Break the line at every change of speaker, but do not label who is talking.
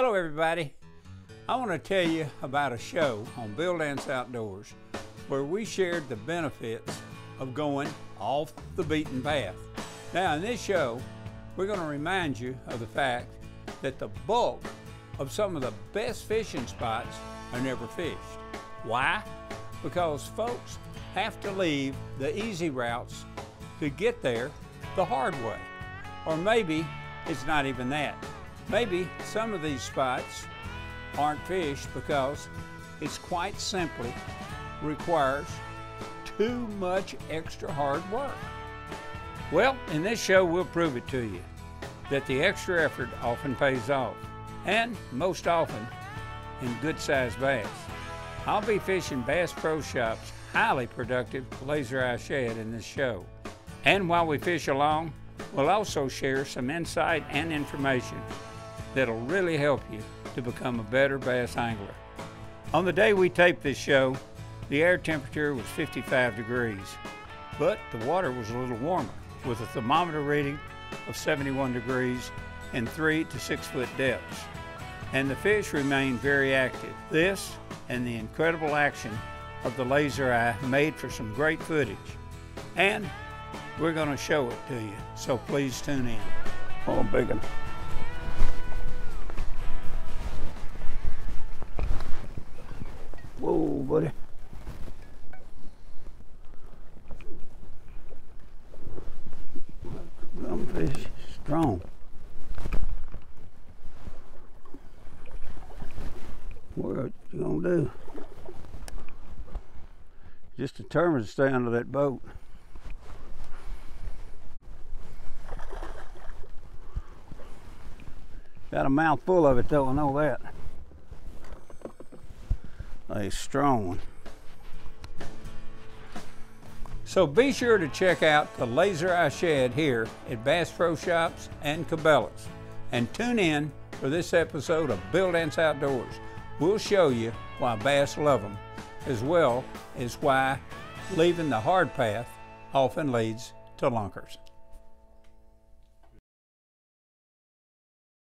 Hello, everybody. I want to tell you about a show on Bill Dance Outdoors where we shared the benefits of going off the beaten path. Now, in this show, we're going to remind you of the fact that the bulk of some of the best fishing spots are never fished. Why? Because folks have to leave the easy routes to get there the hard way. Or maybe it's not even that. Maybe some of these spots aren't fished because it's quite simply requires too much extra hard work. Well, in this show, we'll prove it to you that the extra effort often pays off, and most often in good sized bass. I'll be fishing Bass Pro Shop's highly productive laser eye shad in this show. And while we fish along, we'll also share some insight and information that'll really help you to become a better bass angler. On the day we taped this show, the air temperature was 55 degrees, but the water was a little warmer with a thermometer reading of 71 degrees and 3 to 6 foot depths. And the fish remained very active. This and the incredible action of the laser eye made for some great footage. And we're going to show it to you, so please tune in.
Oh, big one. Buddy. Some fish strong. What you gonna do? Just determined to stay under that boat. Got a mouthful of it though, I know that. A strong one.
So be sure to check out the Laser Eye shad here at Bass Pro Shops and Cabela's. And tune in for this episode of Bill Dance Outdoors. We'll show you why bass love them, as well as why leaving the hard path often leads to lunkers.